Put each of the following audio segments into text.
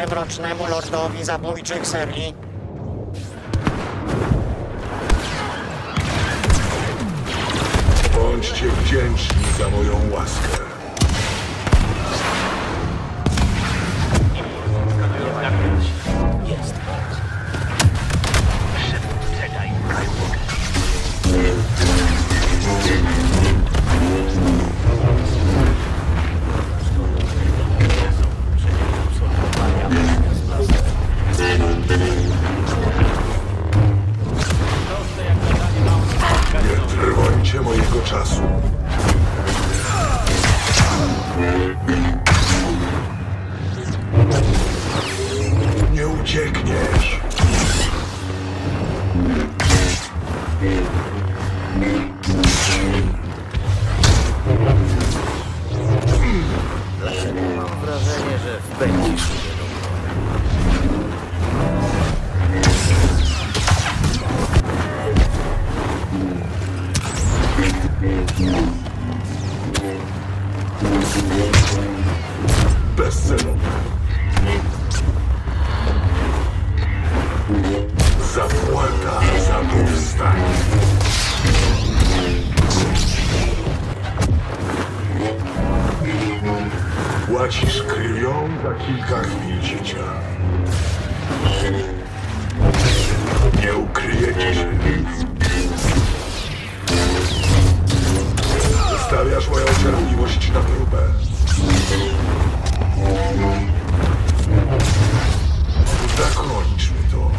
się mrocznemu lordowi zabójczych serii. Bądźcie wdzięczni za moją łaskę. Mojego czasu. Płacisz krwią za kilka chwil życia. Nie ukryjecie się. Stawiasz moją cierpliwość na próbę. Zakończmy to.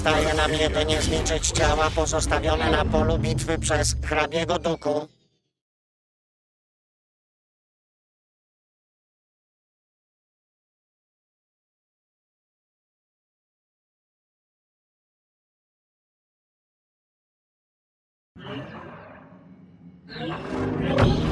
Pozostaje nam jedynie zliczyć ciała pozostawione na polu bitwy przez hrabiego duku. No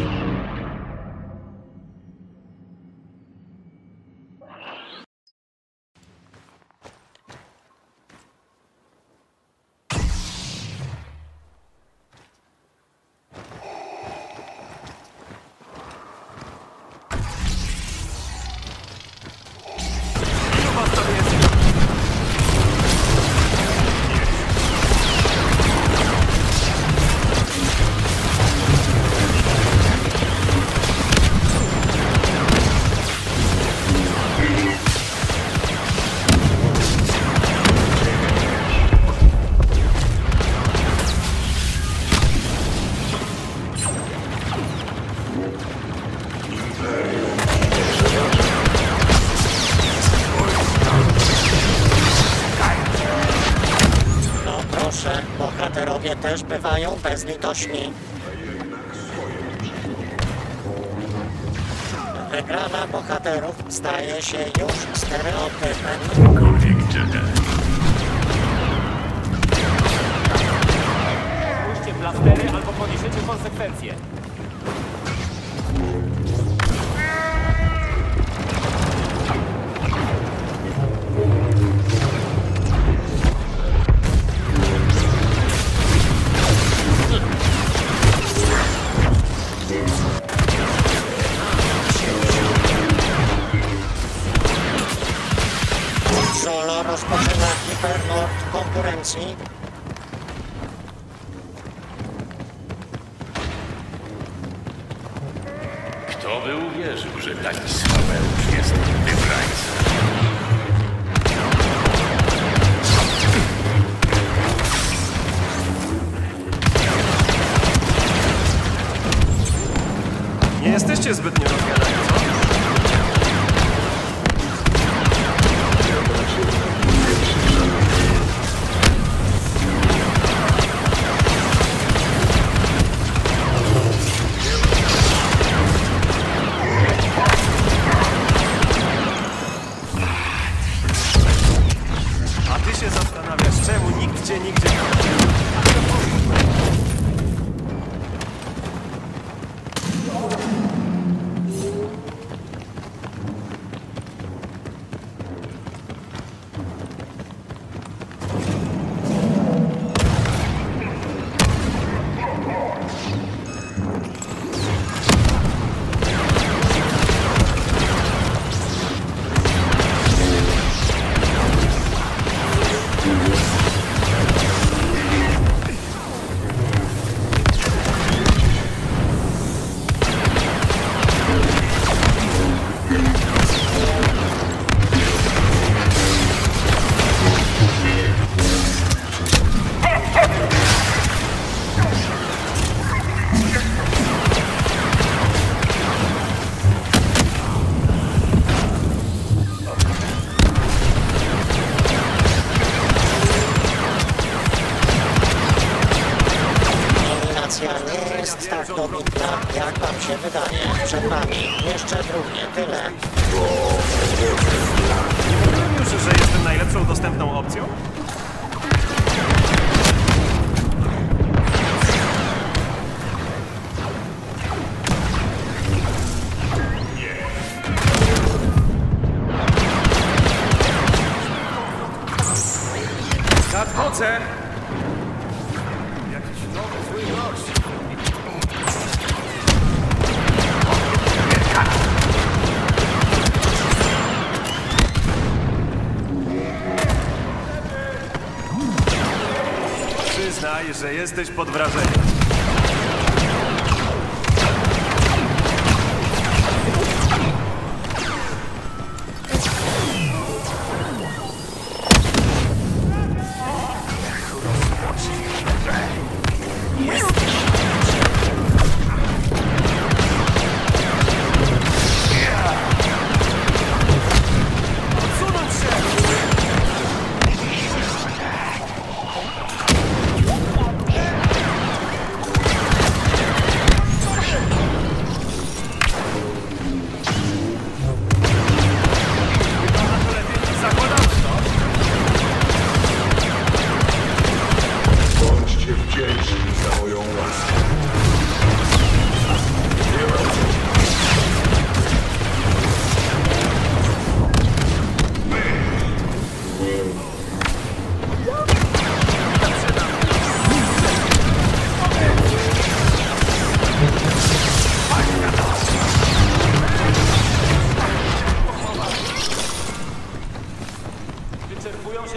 też bywają bezlitośni. Wygrana bohaterów staje się już stereotypem. Puśćcie blastery albo poniesiecie konsekwencje. bezpieczni. Kto by uwierzył, że taki słabeusz jest wybrańcem? Nie jesteście zbytnio jest tak dobitna, jak wam się wydaje. Przed wami jeszcze drugie tyle. Już, że jestem najlepszą dostępną opcją? Nadchodzę! Przyznaj, że jesteś pod wrażeniem.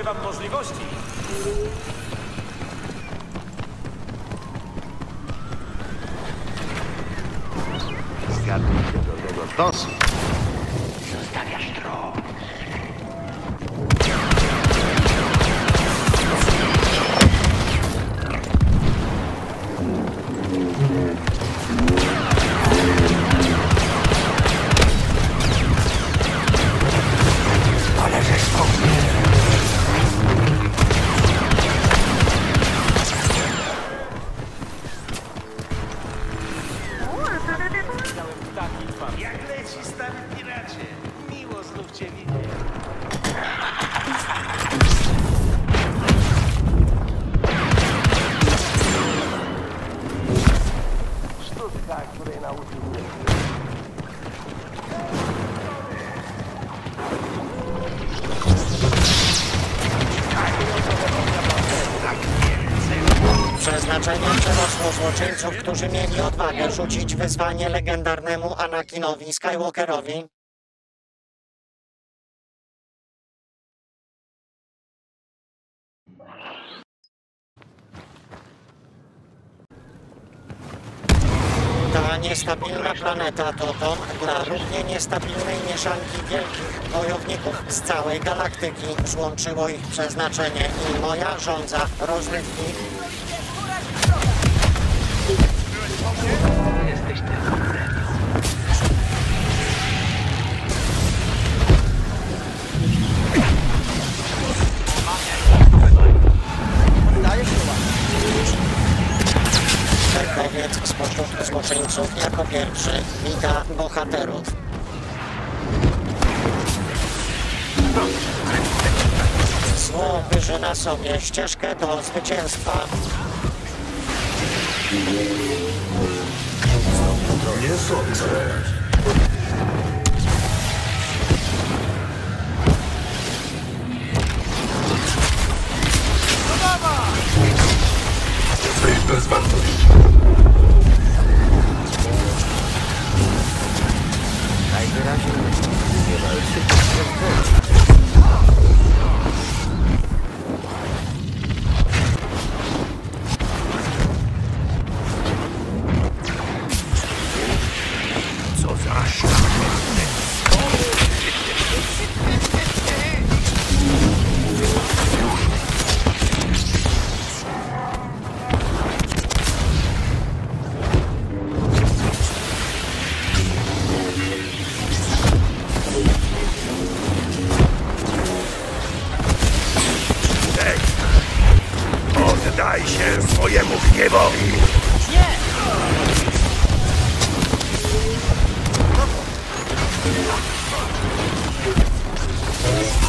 Wyczerpują się wam możliwości. Zgadnij się do tego tosu. Zostawiasz tron. Ale złoczyńców, którzy mieli odwagę rzucić wyzwanie legendarnemu Anakinowi Skywalkerowi. Ta niestabilna planeta to dom dla równie niestabilnej mieszanki wielkich wojowników z całej galaktyki. Złączyło ich przeznaczenie i moja żądza rozrywki Szerkowiec spośród złoczyńców jako pierwszy wita bohaterów. Zło wyżyna sobie ścieżkę do zwycięstwa. Nie sądzę. Jesteś bezwartości. Najwyraźniej Poddaj się swojemu gniewowi! Nie! No.